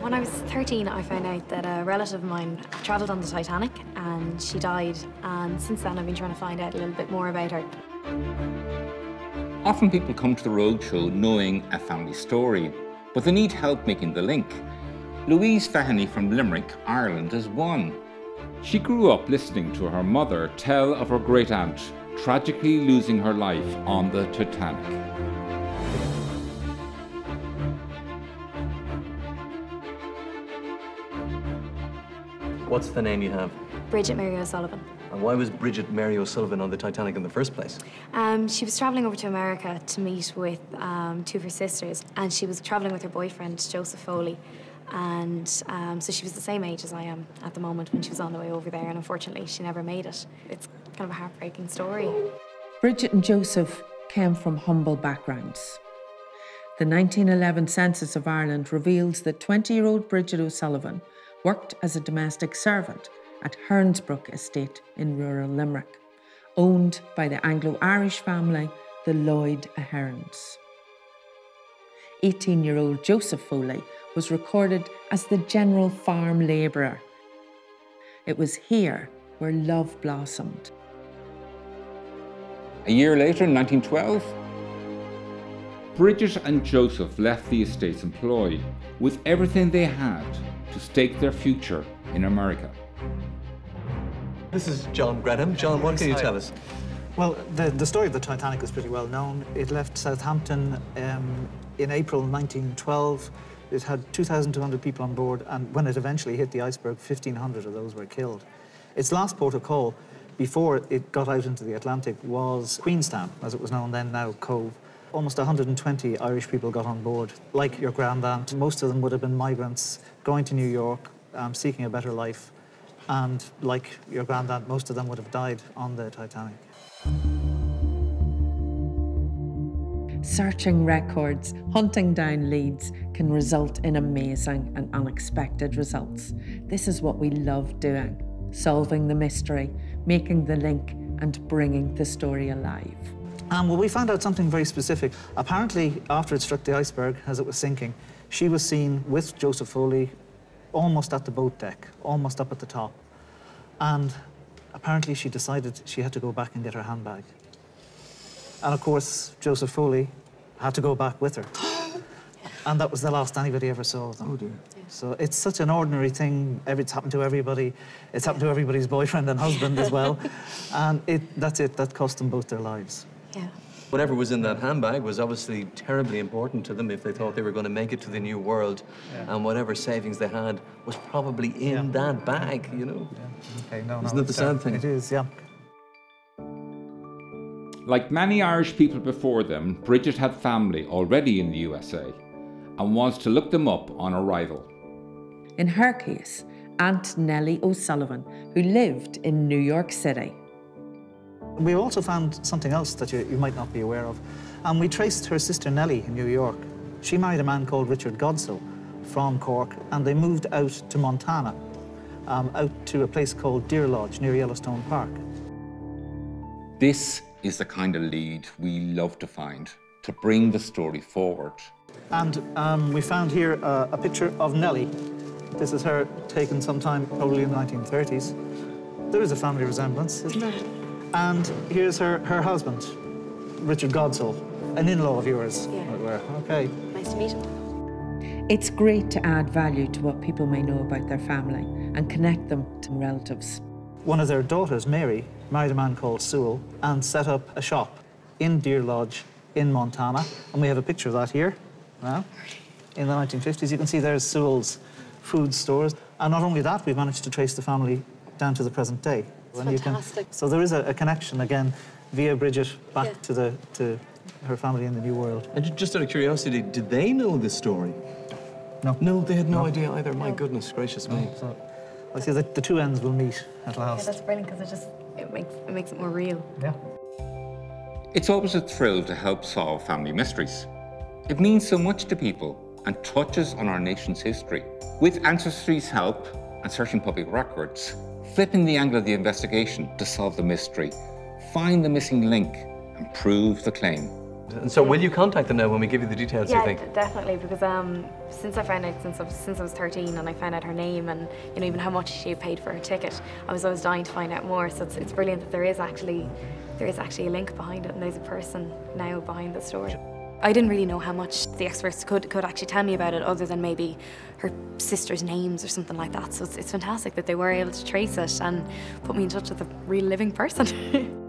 When I was 13, I found out that a relative of mine travelled on the Titanic and she died. And since then, I've been trying to find out a little bit more about her. Often people come to the roadshow knowing a family story, but they need help making the link. Louise Fahony from Limerick, Ireland is one. She grew up listening to her mother tell of her great aunt tragically losing her life on the Titanic. What's the name you have? Bridget Mary O'Sullivan. And why was Bridget Mary O'Sullivan on the Titanic in the first place? Um, she was travelling over to America to meet with um, two of her sisters, and she was travelling with her boyfriend, Joseph Foley. And um, so she was the same age as I am at the moment when she was on the way over there, and unfortunately, she never made it. It's kind of a heartbreaking story. Bridget and Joseph came from humble backgrounds. The 1911 census of Ireland reveals that 20 year old Bridget O'Sullivan worked as a domestic servant at Hernsbrook Estate in rural Limerick, owned by the Anglo Irish family, the Lloyd Aherns. 18 year old Joseph Foley was recorded as the general farm labourer. It was here where love blossomed. A year later, in 1912, Bridget and Joseph left the estate's employ with everything they had to stake their future in America. This is John Grenham. John, what can you tell us? Well, the, the story of the Titanic is pretty well known. It left Southampton um, in April 1912. It had 2,200 people on board, and when it eventually hit the iceberg, 1,500 of those were killed. Its last port of call before it got out into the Atlantic was Queenstown, as it was known then, now Cobh. Almost 120 Irish people got on board. Like your grandaunt, most of them would have been migrants going to New York, um, seeking a better life. And like your grandaunt, most of them would have died on the Titanic. Searching records, hunting down leads can result in amazing and unexpected results. This is what we love doing solving the mystery, making the link, and bringing the story alive. Um, well, we found out something very specific. Apparently, after it struck the iceberg as it was sinking, she was seen with Joseph Foley almost at the boat deck, almost up at the top. And apparently, she decided she had to go back and get her handbag. And of course, Joseph Foley had to go back with her. and that was the last anybody ever saw of them. Oh, dear. So it's such an ordinary thing. It's happened to everybody. It's happened to everybody's boyfriend and husband as well. And it, that's it. That cost them both their lives. Yeah. Whatever was in that handbag was obviously terribly important to them if they thought they were going to make it to the new world. Yeah. And whatever savings they had was probably in Yeah. that bag, you know? Okay, no, no. Isn't that the uh, sad thing? It is, yeah. Like many Irish people before them, Bridget had family already in the USA and was to look them up on arrival. In her case, Aunt Nellie O'Sullivan, who lived in New York City. We also found something else that you, you might not be aware of. And we traced her sister Nellie in New York. She married a man called Richard Godsoe from Cork, and they moved out to Montana, um, out to a place called Deer Lodge near Yellowstone Park. this is the kind of lead we love to find to bring the story forward. And um, we found here uh, a picture of Nellie. This is her taken sometime probably in the 1930s. There is a family resemblance, isn't there? And here's her, her husband, Richard Godsell, an in-law of yours. Yeah. as it were. Okay. Nice to meet him. It's great to add value to what people may know about their family and connect them to relatives. One of their daughters, Mary, married a man called Sewell and set up a shop in Deer Lodge in Montana. And we have a picture of that here now. In the 1950s, you can see there's Sewell's food stores. And not only that, we've managed to trace the family down to the present day. It's And you can- fantastic. so there is a, a connection again via Bridget back Yeah. to the to her family in the New World. And just out of curiosity, did they know this story? No. No, they had no, No. idea either. My No. goodness gracious me. So I see that the two ends will meet at Yeah, last. that's brilliant because it just it makes it makes it more real. Yeah. It's always a thrill to help solve family mysteries. It means so much to people and touches on our nation's history. With Ancestry's help and searching public records, flipping the angle of the investigation to solve the mystery, find the missing link, and prove the claim. And so, will you contact them now when we give you the details? Yeah, you think? definitely. Because um, since I found out, since I, was, since I was 13, and I found out her name and you know even how much she had paid for her ticket, I was always dying to find out more. So it's, it's brilliant that there is actually there is actually a link behind it, and there's a person now behind the story. I didn't really know how much the experts could could actually tell me about it, other than maybe her sister's names or something like that. So it's, it's fantastic that they were able to trace it and put me in touch with a real living person.